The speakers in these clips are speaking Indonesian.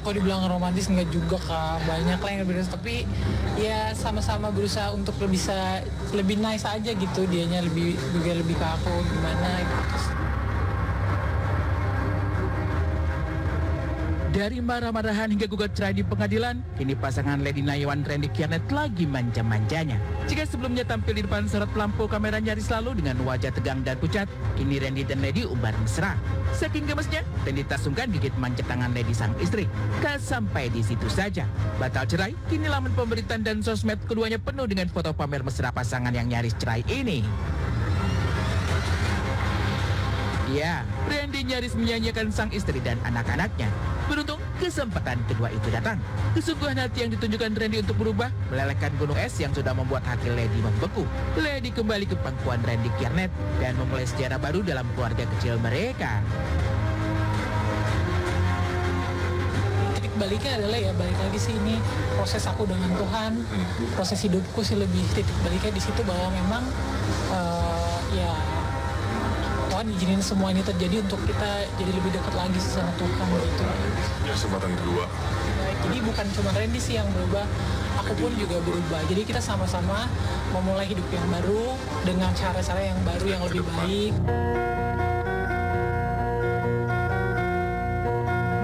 kalau dibilang romantis nggak juga kak. Banyak lah yang berbeda tapi ya sama-sama berusaha untuk lebih bisa lebih nice aja gitu. Dianya lebih juga lebih ke aku gimana gitu Dari marah-marahan hingga gugat cerai di pengadilan, kini pasangan Lady Nayawan Randy Kianet lagi manja-manjanya. Jika sebelumnya tampil di depan sorot lampu kamera nyaris selalu dengan wajah tegang dan pucat, kini Randy dan Lady umbar mesra. Saking gemesnya, Randy tak sungkan gigit manjat tangan Lady sang istri. Tak sampai di situ saja. Batal cerai, kini laman pemberitaan dan sosmed keduanya penuh dengan foto pamer mesra pasangan yang nyaris cerai ini. Ya, Randy nyaris menyanyikan sang istri dan anak-anaknya. Beruntung, kesempatan kedua itu datang. Kesungguhan hati yang ditunjukkan Randy untuk berubah melelehkan gunung es yang sudah membuat hati Lady membeku. Lady kembali ke pangkuan Randy Kiernet dan memulai sejarah baru dalam keluarga kecil mereka. titik baliknya adalah ya balik lagi sih ini proses aku dengan Tuhan proses hidupku sih lebih titik baliknya di situ bahwa memang eh, ya Tuhan izinin semua ini terjadi untuk kita jadi lebih dekat lagi sama Tuhan gitu. Kesempatan kedua. Jadi bukan cuma Randy sih yang berubah aku pun juga berubah. Jadi kita sama-sama memulai hidup yang baru dengan cara-cara yang baru yang lebih baik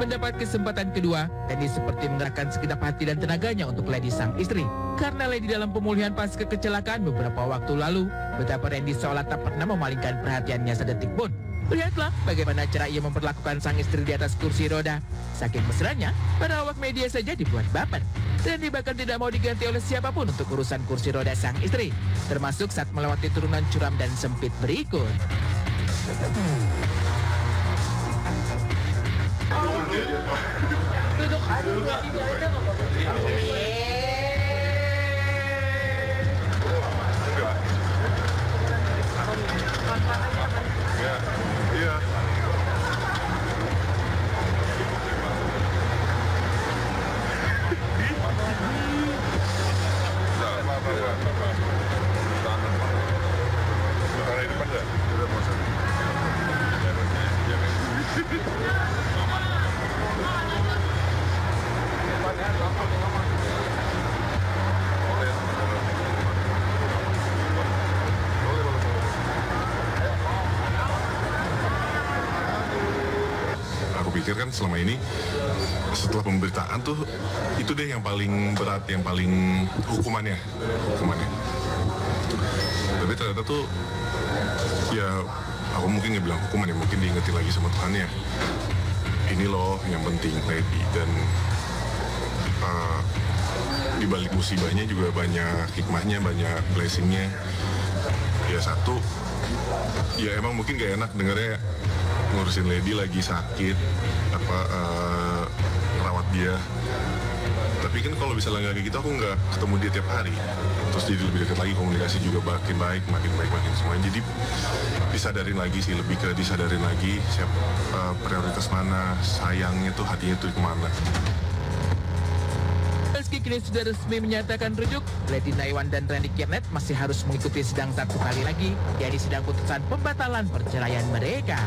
Mendapat kesempatan kedua, Randy seperti mengerahkan segenap hati dan tenaganya untuk Lady sang istri. Karena Lady dalam pemulihan pasca kecelakaan beberapa waktu lalu, betapa Randy seolah tak pernah memalingkan perhatiannya sedetik pun. Lihatlah bagaimana cara ia memperlakukan sang istri di atas kursi roda. Saking mesranya, para awak media saja dibuat baper. Randy bahkan tidak mau diganti oleh siapa pun untuk urusan kursi roda sang istri. Termasuk saat melewati turunan curam dan sempit berikut. 그래도 가는 거 아니냐, 이래가 봐. Pikir kan selama ini setelah pemberitaan tuh itu deh yang paling berat yang paling hukumannya hukumannya. Tapi ternyata tuh ya aku mungkin nggak bilang hukuman ya mungkin diingetin lagi sama Tuhan ya. Ini loh yang penting lady dan uh, di balik musibahnya juga banyak hikmahnya banyak blessingnya. Ya satu ya emang mungkin gak enak dengarnya ngurusin lady lagi sakit apa eh, rawat dia. Tapi kan kalau nggak kayak gitu aku nggak ketemu dia tiap hari. Terus jadi lebih dekat lagi komunikasi juga makin baik makin baik makin semuanya. Jadi disadarin lagi sih lebih ke disadarin lagi siap eh, prioritas mana sayangnya tuh hatinya tuh ke mana Meski kini sudah resmi menyatakan rujuk, Lady Naiwan dan Randy Kiernet masih harus mengikuti sidang satu kali lagi, yaitu sidang putusan pembatalan perceraian mereka.